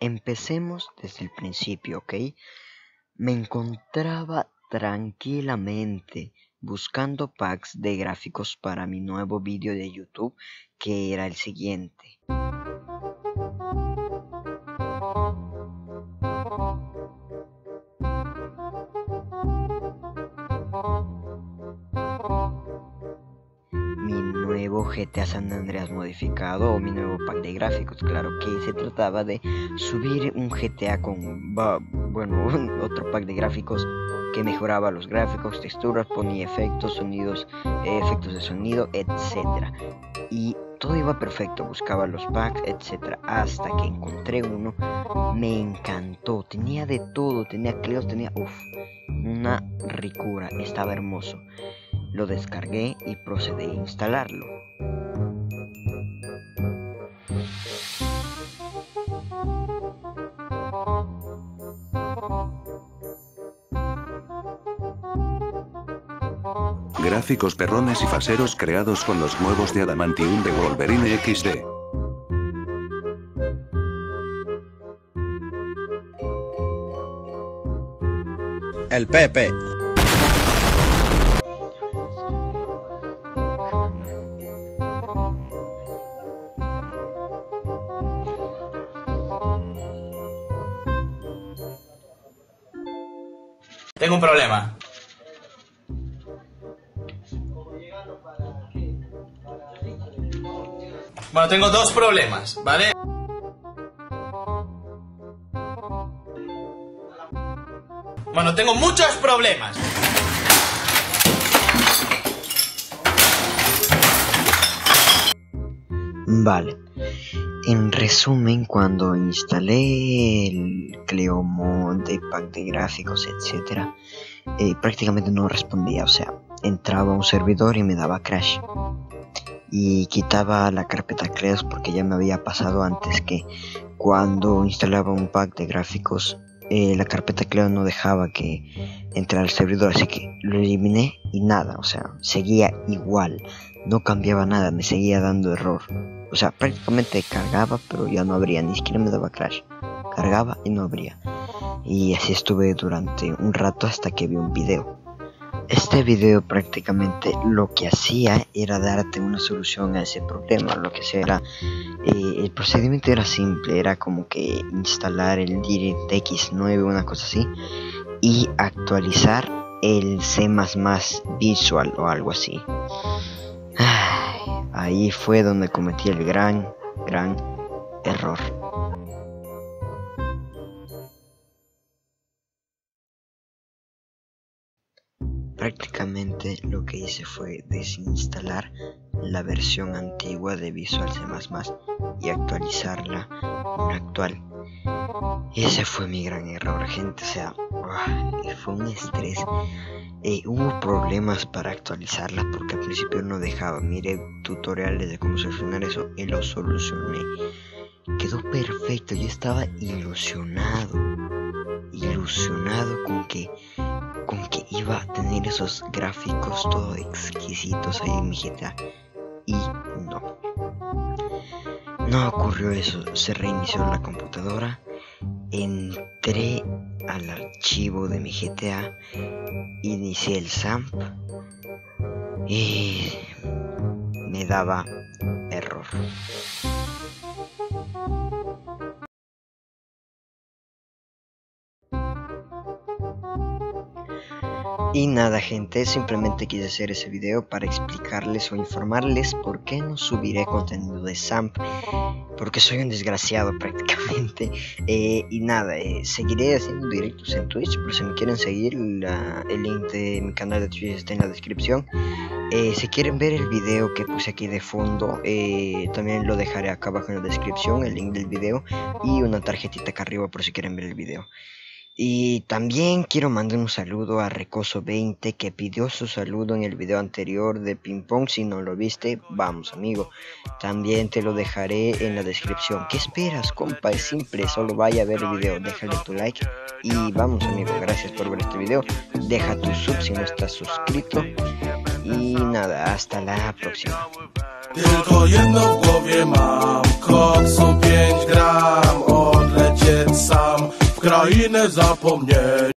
Empecemos desde el principio, ¿ok? Me encontraba tranquilamente buscando packs de gráficos para mi nuevo vídeo de YouTube que era el siguiente. GTA San Andreas modificado o mi nuevo pack de gráficos. Claro que se trataba de subir un GTA con, bueno, otro pack de gráficos que mejoraba los gráficos, texturas, ponía efectos, sonidos, efectos de sonido, etc. Y todo iba perfecto, buscaba los packs, etc. Hasta que encontré uno, me encantó, tenía de todo, tenía Cleos, tenía, uff, una ricura, estaba hermoso. Lo descargué y procedí a instalarlo. Gráficos perrones y faseros creados con los nuevos de Adamantium de Wolverine XD. El Pepe. Tengo un problema. Bueno, tengo dos problemas, ¿vale? Bueno, tengo muchos problemas. Vale. En resumen, cuando instalé el Cleomon de pack de gráficos, etc., eh, prácticamente no respondía. O sea, entraba a un servidor y me daba crash. Y quitaba la carpeta Cleos porque ya me había pasado antes que cuando instalaba un pack de gráficos, eh, la carpeta Cleo no dejaba que entrara al servidor. Así que lo eliminé y nada. O sea, seguía igual. No cambiaba nada, me seguía dando error. O sea, prácticamente cargaba, pero ya no abría, ni siquiera me daba crash. Cargaba y no abría. Y así estuve durante un rato hasta que vi un video. Este video prácticamente lo que hacía era darte una solución a ese problema, lo que sea eh, el procedimiento era simple, era como que instalar el DirectX 9 una cosa así y actualizar el C++ Visual o algo así. Ahí fue donde cometí el gran, gran error. Prácticamente lo que hice fue desinstalar la versión antigua de Visual C++ y actualizarla a la actual. Ese fue mi gran error, gente. O sea, fue un estrés hubo problemas para actualizarla porque al principio no dejaba. Mire tutoriales de cómo solucionar eso y lo solucioné. Quedó perfecto. Yo estaba ilusionado. Ilusionado con que con que iba a tener esos gráficos todo exquisitos ahí en mi GTA. Y no. No ocurrió eso. Se reinició la computadora. Entré al archivo de mi GTA, inicié el SAMP y me daba error. Y nada gente, simplemente quise hacer ese video para explicarles o informarles por qué no subiré contenido de SAMP porque soy un desgraciado prácticamente. Eh, y nada, eh, seguiré haciendo directos en Twitch, por si me quieren seguir, el link de mi canal de Twitch está en la descripción. Eh, si quieren ver el video que puse aquí de fondo, también lo dejaré acá abajo en la descripción, el link del video y una tarjetita acá arriba por si quieren ver el video. Y también quiero mandar un saludo a Recoso20 que pidió su saludo en el video anterior de ping pong. Si no lo viste, vamos amigo. También te lo dejaré en la descripción. ¿Qué esperas, compa? Es simple, solo vaya a ver el video, déjale tu like y vamos amigo. Gracias por ver este video. Deja tu sub si no estás suscrito. Y nada, hasta la próxima. Krainę zapomnienia.